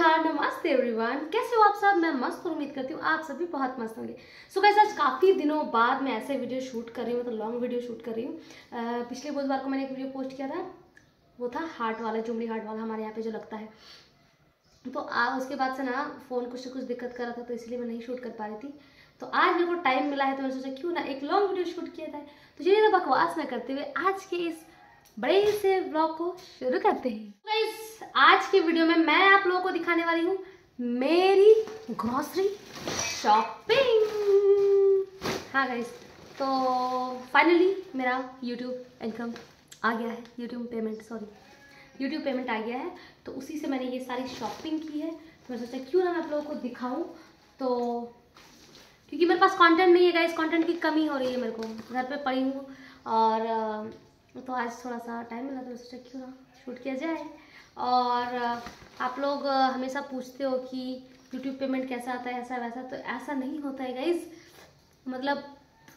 नमस्कार नमस्ते एवरीवन कैसे हो आप सब? मैं मस्त और उम्मीद करती हूँ आप सभी बहुत मस्त होंगे। सो so, कैसे आज काफ़ी दिनों बाद मैं ऐसे वीडियो शूट कर रही हूँ मतलब लॉन्ग वीडियो शूट कर रही हूँ। पिछले बुधवार को मैंने एक वीडियो पोस्ट किया था। वो था हार्ट वाला जुमड़ी हार्ट वाला हमारे यहाँ पे जो लगता है। तो आ उसके बाद से ना फ़ोन कुछ कुछ दिक्कत कर रहा था तो इसलिए मैं नहीं शूट कर पा रही थी। तो आज मेरे को टाइम मिला है तो मैंने सोचा क्यों ना एक लॉन्ग वीडियो शूट किया था तो चलिए ना बकवास ना करते हुए आज के इस बड़े से ब्लॉग को शुरू करते हैं। गाइस आज की वीडियो में मैं आप लोगों को दिखाने वाली हूँ मेरी ग्रॉसरी शॉपिंग हाँ गाइस तो फाइनली मेरा यूट्यूब इनकम आ गया है। YouTube payment sorry YouTube payment आ गया है। तो उसी से मैंने ये सारी शॉपिंग की है। तो मैं सोचा क्यों ना मैं आप लोगों को दिखाऊँ। तो क्योंकि मेरे पास कंटेंट नहीं है गाइस कंटेंट की कमी हो रही है मेरे को। घर पे पड़ी हूँ और तो आज थोड़ा सा टाइम मिला तो सोचा क्यों ना शूट किया जाए। और आप लोग हमेशा पूछते हो कि यूट्यूब पेमेंट कैसा आता है, ऐसा वैसा तो ऐसा नहीं होता है गाइज़ मतलब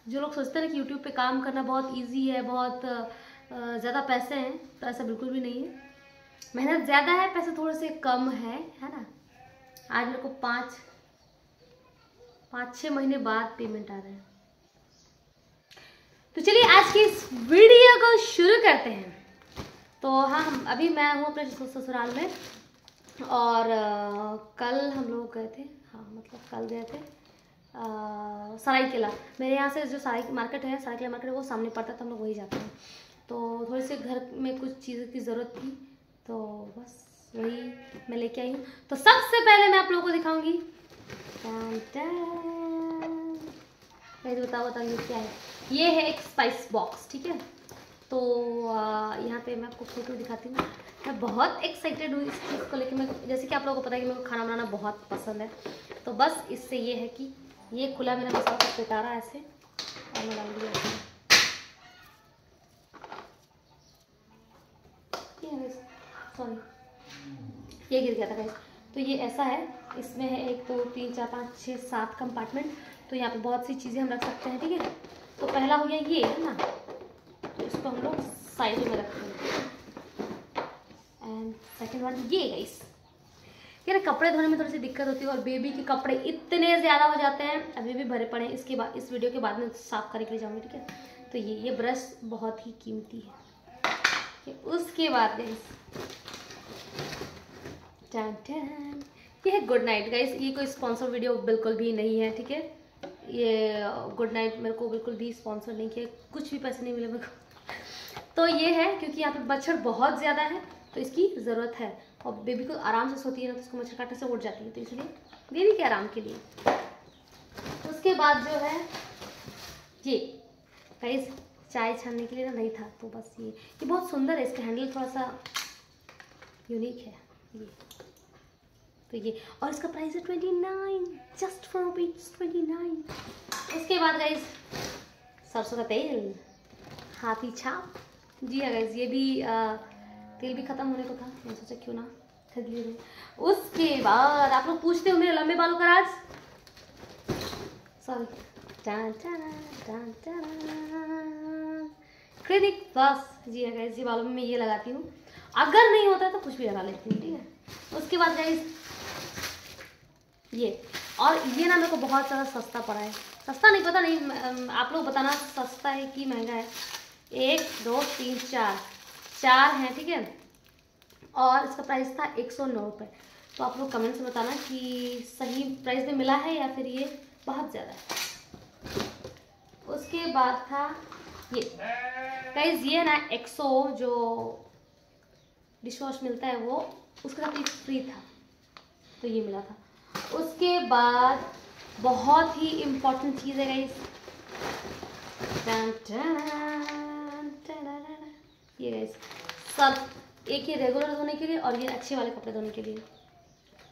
जो लोग सोचते हैं कि यूट्यूब पे काम करना बहुत इजी है, बहुत ज़्यादा पैसे हैं तो ऐसा बिल्कुल भी नहीं है। मेहनत ज़्यादा है, पैसे थोड़े से कम है है ना? आज मेरे को पाँच पाँच छः महीने बाद पेमेंट आ रहा है। तो चलिए आज की इस वीडियो को शुरू करते हैं। तो हाँ हम अभी मैं हूँ अपने ससुर- ससुराल में और अ, कल हम लोग गए थे हाँ मतलब कल गए थे अ, सरायकेला मेरे यहाँ से जो सराय मार्केट है सरायकेला मार्केट है वो सामने पड़ता है तो हम लोग वही जाते हैं। तो थोड़ी सी घर में कुछ चीज़ों की ज़रूरत थी तो बस वही मैं लेके आई हूँ। तो सबसे पहले मैं आप लोगों को दिखाऊँगी। बताओ ये क्या है? ये है एक स्पाइस बॉक्स ठीक है? तो यहाँ पे मैं आपको फ़ोटो दिखाती हूँ। मैं बहुत एक्साइटेड हूँ इस चीज़ को लेकर मैं, जैसे कि आप लोगों को पता है कि मेरे को खाना बनाना बहुत पसंद है। तो बस इससे ये है कि ये खुला मेरा मसाला को पिटारा ऐसे, और मैं डाल दिया सॉरी ये गिर गया था तो ये ऐसा है, इसमें है एक, दो तो तीन, चार, पाँच छः सात कंपार्टमेंट तो यहाँ पे बहुत सी चीज़ें हम रख सकते हैं, ठीक है? तो पहला हो गया ये, है ना? तो इसको हम लोग साइड में रखते हैं। एंड सेकेंड वन ये गाइस यार, कपड़े धोने में थोड़ी सी दिक्कत होती है और बेबी के कपड़े इतने ज़्यादा हो जाते हैं। अभी भी भरे पड़े हैं, इसके बाद, इस वीडियो के बाद में साफ़ करके ले जाऊँगी, ठीक है? तो ये ये ब्रश बहुत ही कीमती है। उसके बाद ये गुड नाइट गाइस ये कोई स्पॉन्सर वीडियो बिल्कुल भी नहीं है, ठीक है? ये गुड नाइट मेरे को बिल्कुल भी स्पॉन्सर नहीं किया, कुछ भी पैसे नहीं मिले मेरे को। तो ये है, क्योंकि यहाँ पे मच्छर बहुत ज़्यादा है तो इसकी ज़रूरत है। और बेबी को आराम से सोती है ना तो उसको मच्छर काटने से उठ जाती है तो इसलिए बेबी के आराम के लिए? उसके बाद जो है, ये गाइस चाय छानने के लिए ना नहीं था तो बस ये ये बहुत सुंदर है, इसका हैंडल थोड़ा सा यूनिक है, ये। तो ये और इसका प्राइस है twenty nine just for rupees twenty nine उसके बाद गाइस सरसों का तेल हाथी छाप। जी हाँ गाइस ये भी आ, तेल भी खत्म होने को था। मैं सोचा क्यों ना खरीद लिए उसके बाद आप लोग पूछते हो मेरे लंबे बालों का राज? सॉरी क्लिनिक प्लस जी हाँ गाइस ये बालों में मैं ये लगाती हूँ। अगर नहीं होता तो कुछ भी लगा लेती हूँ ठीक है? उसके बाद गाइस ये। और ये ना मेरे को बहुत ज़्यादा सस्ता पड़ा है। सस्ता नहीं, पता नहीं आप लोग बताना सस्ता है कि महँगा है। एक, दो, तीन, चार। चार हैं, ठीक है? और इसका प्राइस था एक सौ नौ रुपये तो आप लोग कमेंट्स में बताना कि सही प्राइस में मिला है या फिर ये बहुत ज़्यादा है। उसके बाद था ये। प्राइस ये ना एक्सो जो डिश वॉश मिलता है वो, उसके साथ फ्री था। तो ये मिला था। उसके बाद बहुत ही इम्पोर्टेंट चीज़ है गाइज़ ये गाइज़ सब एक ये रेगुलर धोने के लिए और ये अच्छे वाले कपड़े धोने के लिए।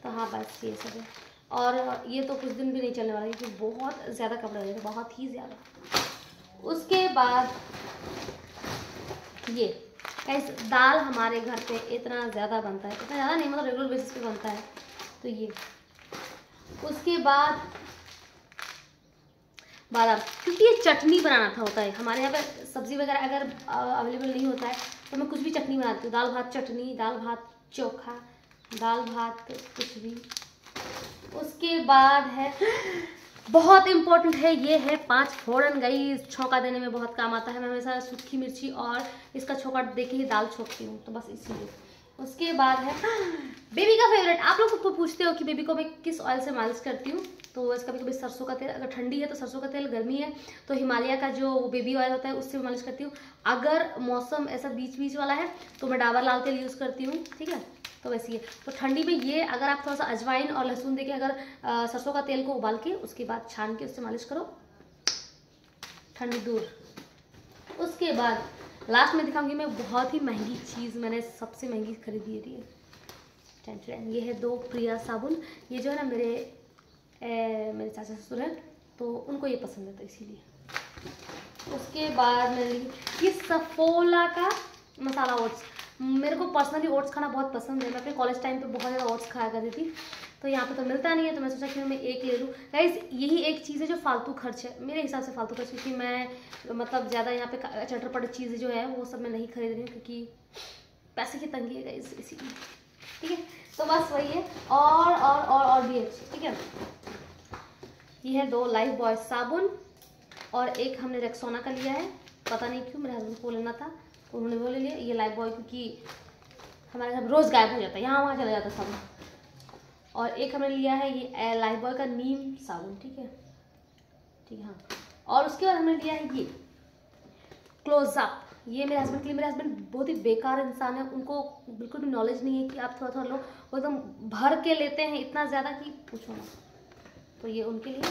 तो हाँ बस ये सब है। और ये तो कुछ दिन भी नहीं चलने वाला, क्योंकि बहुत ज़्यादा कपड़े हो जाते बहुत ही ज़्यादा। उसके बाद ये गाइस दाल हमारे घर पे इतना ज़्यादा बनता है। इतना ज़्यादा नहीं मतलब रेगुलर बेसिस पे बनता है। तो ये। उसके बाद बादाम। क्योंकि ये चटनी बनाना था होता है। हमारे यहाँ पर सब्ज़ी वगैरह अगर अवेलेबल नहीं होता है तो मैं कुछ भी चटनी बनाती हूँ। दाल भात चटनी, दाल भात चोखा, दाल भात कुछ भी। उसके बाद है, बहुत इम्पोर्टेंट है, ये है पाँच फोड़न गई छौंका देने में बहुत काम आता है। मैं हमेशा सूखी मिर्ची और इसका छौंका देके ही दाल छोंकती हूँ। तो बस इसीलिए। उसके बाद है। बेबी का फेवरेट आप लोग खुद पूछते हो कि बेबी को मैं किस ऑयल से मालिश करती हूँ? तो इसका कभी कभी सरसों का तेल, अगर ठंडी है तो सरसों का तेल, गर्मी है तो हिमालय का जो बेबी ऑयल होता है उससे मालिश करती हूँ। अगर मौसम ऐसा बीच बीच वाला है तो मैं डाबर लाल तेल यूज़ करती हूँ, ठीक है? तो वैसे ही तो ठंडी में ये, अगर आप थोड़ा सा अजवाइन और लहसुन देके अगर सरसों का तेल को उबाल के उसके बाद छान के उससे मालिश करो। ठंडी दूर। उसके बाद लास्ट में दिखाऊँगी मैं बहुत ही महँगी चीज़ मैंने सबसे महँगी खरीदी है टेंशन ये है दो प्रिया साबुन। ये जो है ना मेरे ए, मेरे चाचा ससुर हैं तो उनको ये पसंद है तो इसीलिए। उसके बाद मैंने ये सफोला का मसाला ओट्स। मेरे को पर्सनली ओट्स खाना बहुत पसंद है। मैं अपने कॉलेज टाइम पे बहुत ज़्यादा ओट्स खाया करती थी। तो यहाँ पे तो मिलता नहीं है तो मैं सोचा कि मैं एक ले लूँ? गाइज़ यही एक चीज़ है जो फालतू खर्च है। मेरे हिसाब से फालतू खर्च, क्योंकि मैं मतलब ज़्यादा यहाँ पे चटरपट चीज़ें जो है, वो सब मैं नहीं खरीद रही हूँ, क्योंकि पैसे की तंगी है गाइज़ इसीलिए। ठीक है? तो बस वही है। और और और और भी अच्छी ठीक है? ये है दो लाइफ बॉय साबुन, और एक हमने रेक्सोना का लिया है। पता नहीं क्यों, मेरे हस्बैंड को लेना था तो उन्होंने वो ले लिया। ये लाइफ बॉय क्योंकि हमारे घर रोज़ गायब हो जाता है। यहाँ वहाँ चला जाता साबुन। और एक हमने लिया है ये लाइफ बॉय का नीम साबुन, ठीक है? ठीक है हाँ। और उसके बाद हमने लिया है ये क्लोजअप ये मेरे हस्बैंड के लिए, मेरे हस्बैंड बहुत ही बेकार इंसान है। उनको बिल्कुल भी नॉलेज नहीं है कि आप थोड़ा थोड़ा लो। वो एकदम भर के लेते हैं इतना ज़्यादा कि पूछो ना तो ये उनके लिए,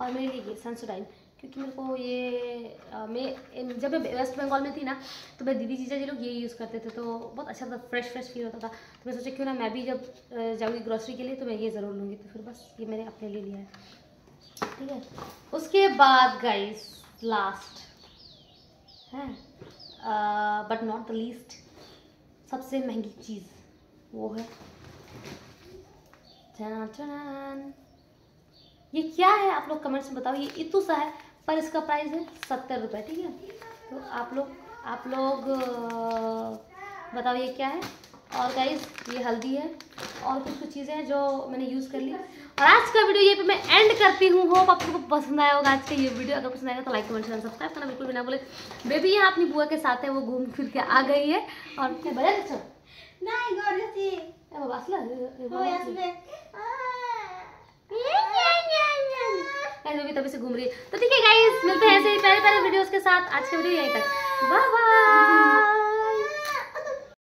और मेरे लिए ये सनसुडाइन क्योंकि मेरे को ये आ, मैं जब मैं वेस्ट बंगाल में थी ना तो मैं दीदी जीजा जी लोग ये यूज़ करते थे तो बहुत अच्छा था फ्रेश फ्रेश फील होता था। तो मैं सोचा क्यों ना मैं भी जब जाऊँगी ग्रॉसरी के लिए तो मैं ये ज़रूर लूँगी। तो फिर बस ये मैंने अपने लिए लिया है। ठीक है? उसके बाद गाइस लास्ट है? बट नॉट द लीस्ट सबसे महँगी चीज़ वो है। ये क्या है? आप लोग कमेंट्स में बताओ ये इतू सा है। पर इसका प्राइस है सत्तर रुपये ठीक है? तो आप लोग आप लोग बताओ ये क्या है? और गाइज़ ये हल्दी है और कुछ कुछ चीज़ें हैं जो मैंने यूज़ कर ली। और आज का वीडियो ये पे मैं एंड करती हूँ। होप आप लोगों को पसंद आया होगा आज का ये वीडियो अगर पसंद आएगा तो लाइक कमेंट शेयर सब्सक्राइब करना बिल्कुल बिना बोले बेबी यहाँ अपनी बुआ के साथ है वो घूम फिर के आ गई है। और क्या बजा अच्छा नहीं गाइस भी तभी से घूम रही है। तो ठीक है गाइस मिलते हैं ऐसे ही पहले पहले वीडियोस के साथ। आज के वीडियो यहीं तक। Bye bye